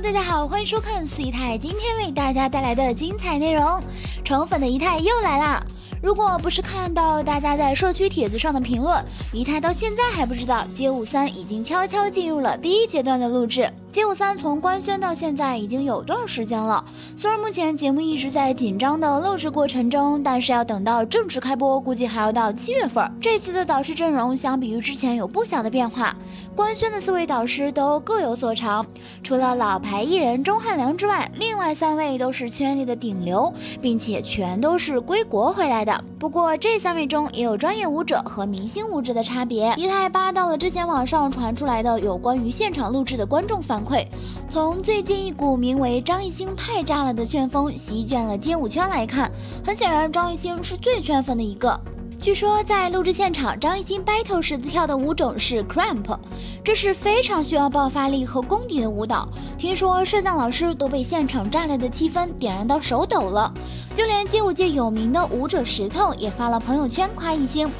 大家好，欢迎收看四姨太今天为大家带来的精彩内容。宠粉的姨太又来啦！如果不是看到大家在社区帖子上的评论，姨太到现在还不知道《街舞三》已经悄悄进入了第一阶段的录制。街舞三从官宣到现在已经有段时间了，虽然目前节目一直在紧张的录制过程中，但是要等到正式开播，估计还要到七月份。这次的导师阵容相比于之前有不小的变化，官宣的四位导师都各有所长，除了老牌艺人钟汉良之外，另外三位都是圈里的顶流，并且全都是归国回来的。不过这三位中也有专业舞者和明星舞者的差别。一太扒到了之前网上传出来的有关于现场录制的观众反馈。从最近一股名为“张艺兴太炸了”的旋风席卷了街舞圈来看，很显然张艺兴是最圈粉的一个。据说在录制现场，张艺兴 battle 时跳的舞种是 cramp，这是非常需要爆发力和功底的舞蹈。听说摄像老师都被现场炸裂的气氛点燃到手抖了，就连街舞界有名的舞者石头也发了朋友圈夸艺兴。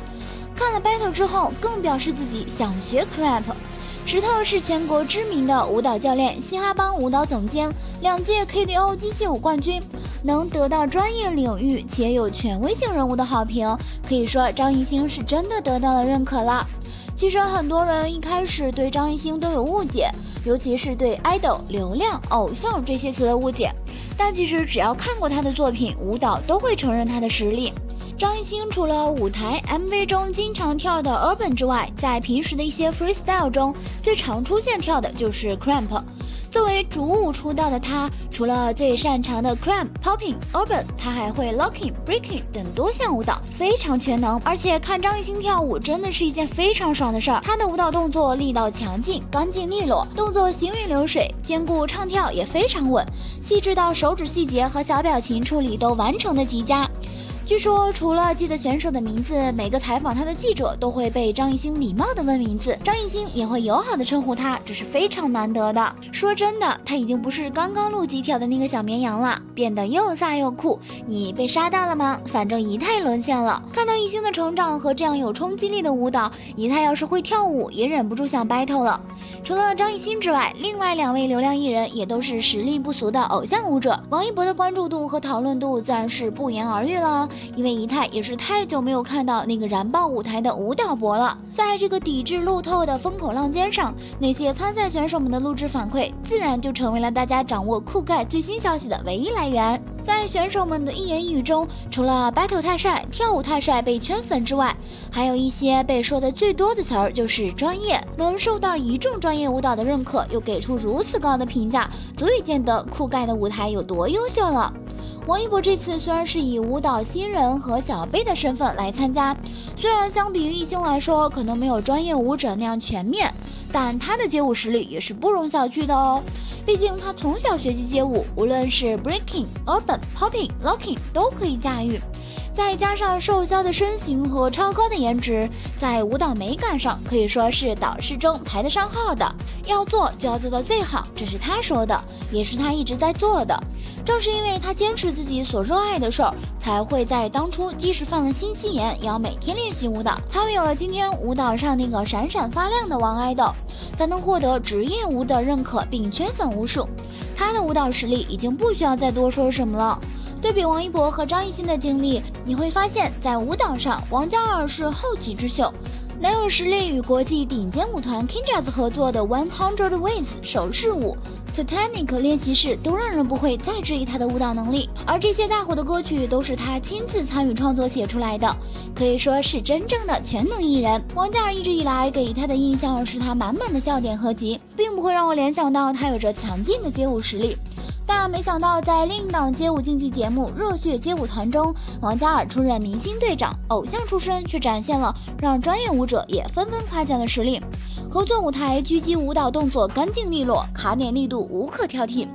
看了 battle 之后，更表示自己想学 cramp。石头是全国知名的舞蹈教练，嘻哈帮舞蹈总监，两届 KDO 机械舞冠军，能得到专业领域且有权威性人物的好评，可以说张艺兴是真的得到了认可了。其实很多人一开始对张艺兴都有误解，尤其是对 idol、流量、偶像这些词的误解，但其实只要看过他的作品，舞蹈都会承认他的实力。张艺兴除了舞台 MV 中经常跳的 Urban 之外，在平时的一些 Freestyle 中，最常出现跳的就是 Cramp。作为主舞出道的他，除了最擅长的 Cramp、Popping、Urban，他还会 Locking、Breaking 等多项舞蹈，非常全能。而且看张艺兴跳舞，真的是一件非常爽的事儿。他的舞蹈动作力道强劲、干净利落，动作行云流水，兼顾唱跳也非常稳，细致到手指细节和小表情处理都完成的极佳。据说，除了记得选手的名字，每个采访他的记者都会被张艺兴礼貌的问名字，张艺兴也会友好的称呼他，这是非常难得的。说真的，他已经不是刚刚录几条的那个小绵羊了，变得又飒又酷。你被杀到了吗？反正仪态沦陷了。看到艺兴的成长和这样有冲击力的舞蹈，仪态要是会跳舞，也忍不住想 battle 了。除了张艺兴之外，另外两位流量艺人也都是实力不俗的偶像舞者，王一博的关注度和讨论度自然是不言而喻了。因为仪态也是太久没有看到那个燃爆舞台的舞蹈博了，在这个抵制路透的风口浪尖上，那些参赛选手们的录制反馈，自然就成为了大家掌握酷盖最新消息的唯一来源。在选手们的一言一语中，除了 battle 太帅、跳舞太帅被圈粉之外，还有一些被说的最多的词儿就是专业。能受到一众专业舞蹈的认可，又给出如此高的评价，足以见得酷盖的舞台有多优秀了。王一博这次虽然是以舞蹈新人和小辈的身份来参加，虽然相比于艺兴来说，可能没有专业舞者那样全面，但他的街舞实力也是不容小觑的哦。毕竟他从小学习街舞，无论是 breaking、urban、popping、locking 都可以驾驭，再加上瘦削的身形和超高的颜值，在舞蹈美感上可以说是导师中排得上号的。要做就要做到最好，这是他说的，也是他一直在做的。正是因为他坚持自己所热爱的事儿，才会在当初即使犯了心肌炎，也要每天练习舞蹈，才会有了今天舞蹈上那个闪闪发亮的王爱豆，才能获得职业舞的认可并圈粉无数。他的舞蹈实力已经不需要再多说什么了。对比王一博和张艺兴的经历，你会发现在舞蹈上，王嘉尔是后起之秀，能有实力与国际顶尖舞团 King Jazz 合作的 One Hundred Ways 手势舞。Titanic 练习室都让人不会再质疑他的舞蹈能力，而这些大火的歌曲都是他亲自参与创作写出来的，可以说是真正的全能艺人。王嘉尔一直以来给他的印象是他满满的笑点合集，并不会让我联想到他有着强劲的街舞实力。但没想到在另一档街舞竞技节目《热血街舞团》中，王嘉尔出任明星队长，偶像出身却展现了让专业舞者也纷纷夸奖的实力。合作舞台狙击舞蹈动作干净利落，卡点力度无可挑剔。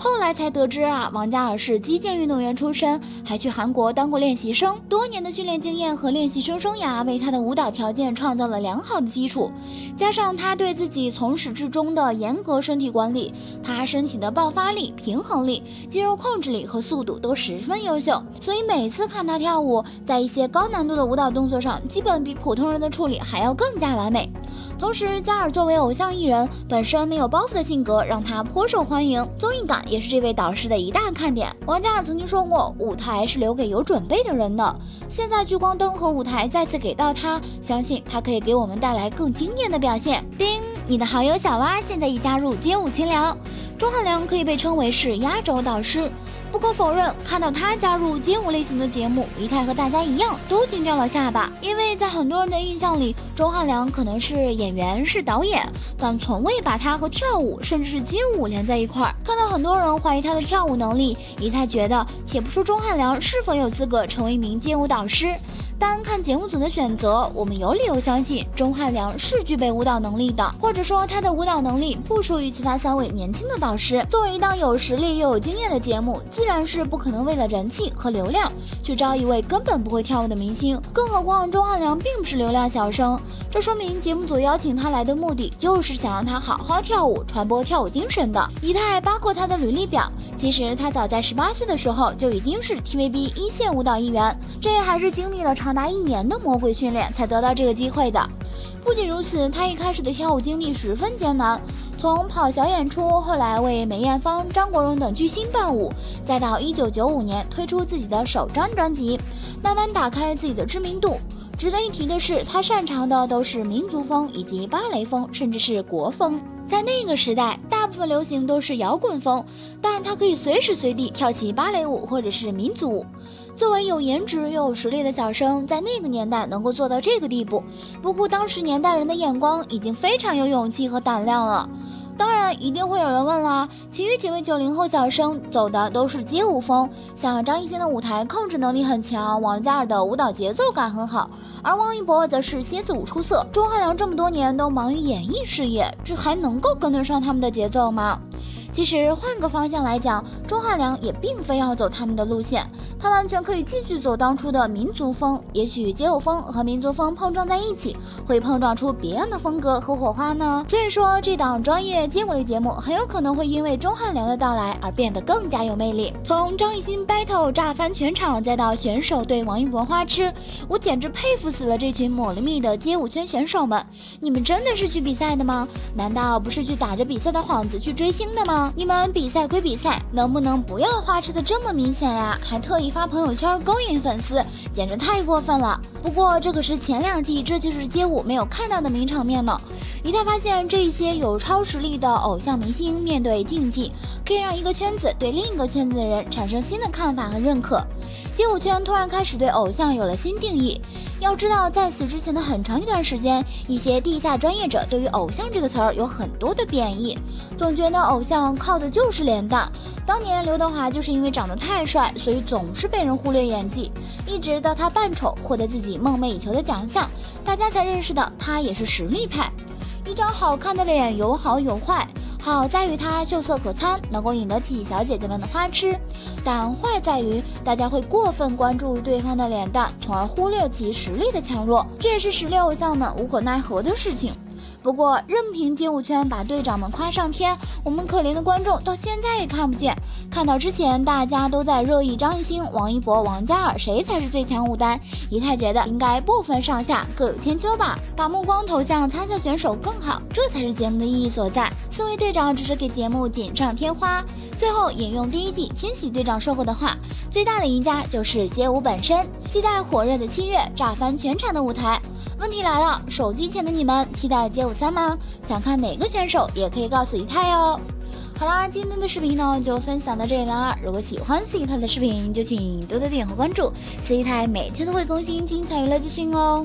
后来才得知啊，王嘉尔是击剑运动员出身，还去韩国当过练习生，多年的训练经验和练习生生涯为他的舞蹈条件创造了良好的基础。加上他对自己从始至终的严格身体管理，他身体的爆发力、平衡力、肌肉控制力和速度都十分优秀，所以每次看他跳舞，在一些高难度的舞蹈动作上，基本比普通人的处理还要更加完美。同时，加尔作为偶像艺人，本身没有包袱的性格让他颇受欢迎，综艺感也是这位导师的一大看点。王嘉尔曾经说过，舞台是留给有准备的人的。现在聚光灯和舞台再次给到他，相信他可以给我们带来更惊艳的表现。叮，你的好友小蛙现在已加入街舞群聊。钟汉良可以被称为是压轴导师，不可否认，看到他加入街舞类型的节目，仪态和大家一样都惊掉了下巴。因为在很多人的印象里，钟汉良可能是演员，是导演，但从未把他和跳舞甚至是街舞连在一块儿。看到很多人怀疑他的跳舞能力，仪态觉得，且不说钟汉良是否有资格成为一名街舞导师。单看节目组的选择，我们有理由相信钟汉良是具备舞蹈能力的，或者说他的舞蹈能力不输于其他三位年轻的导师。作为一档有实力又有经验的节目，自然是不可能为了人气和流量去招一位根本不会跳舞的明星。更何况钟汉良并不是流量小生，这说明节目组邀请他来的目的就是想让他好好跳舞，传播跳舞精神的。仪态包括他的履历表，其实他早在十八岁的时候就已经是 TVB 一线舞蹈一员，这还是经历了长。长达一年的魔鬼训练才得到这个机会的。不仅如此，他一开始的跳舞经历十分艰难，从跑小演出，后来为梅艳芳、张国荣等巨星伴舞，再到一九九五年推出自己的首张专辑，慢慢打开自己的知名度。值得一提的是，他擅长的都是民族风以及芭蕾风，甚至是国风。在那个时代，分流行都是摇滚风，但他可以随时随地跳起芭蕾舞或者是民族舞。作为有颜值又有实力的小生，在那个年代能够做到这个地步，不顾当时年代人的眼光，已经非常有勇气和胆量了。当然，一定会有人问啦，其余几位九零后小生走的都是街舞风，像张艺兴的舞台控制能力很强，王嘉尔的舞蹈节奏感很好，而王一博则是蝎子舞出色。钟汉良这么多年都忙于演艺事业，这还能够跟得上他们的节奏吗？其实换个方向来讲，钟汉良也并非要走他们的路线，他完全可以继续走当初的民族风。也许街舞风和民族风碰撞在一起，会碰撞出别样的风格和火花呢。所以说，这档专业街舞类节目很有可能会因为钟汉良的到来而变得更加有魅力。从张艺兴 battle 炸翻全场，再到选手对王一博花痴，我简直佩服死了这群抹了蜜的街舞圈选手们。你们真的是去比赛的吗？难道不是去打着比赛的幌子去追星的吗？你们比赛归比赛，能不能不要花痴的这么明显呀？还特意发朋友圈勾引粉丝，简直太过分了。不过这可是前两季这就是街舞没有看到的名场面呢。一旦发现这些有超实力的偶像明星面对竞技，可以让一个圈子对另一个圈子的人产生新的看法和认可。街舞圈突然开始对偶像有了新定义。要知道，在此之前的很长一段时间，一些地下专业者对于“偶像”这个词儿有很多的贬义，总觉得偶像靠的就是脸蛋。当年刘德华就是因为长得太帅，所以总是被人忽略演技，一直到他扮丑获得自己梦寐以求的奖项，大家才认识到他也是实力派。一张好看的脸有好有坏。好在于它秀色可餐，能够引得起小姐姐们的花痴，但坏在于大家会过分关注对方的脸蛋，从而忽略其实力的强弱，这也是实力偶像们无可奈何的事情。不过，任凭街舞圈把队长们夸上天，我们可怜的观众到现在也看不见。看到之前大家都在热议张艺兴、王一博、王嘉尔谁才是最强舞担，仪态觉得应该不分上下，各有千秋吧，把目光投向参赛选手更好，这才是节目的意义所在。四位队长只是给节目锦上添花。最后引用第一季千玺队长说过的话：“最大的赢家就是街舞本身。”期待火热的七月炸翻全场的舞台。问题来了，手机前的你们期待街舞三吗？想看哪个选手也可以告诉仪态哦。好啦，今天的视频呢就分享到这里啦。如果喜欢四姨太的视频，就请多多点和关注，四姨太每天都会更新精彩娱乐资讯哦。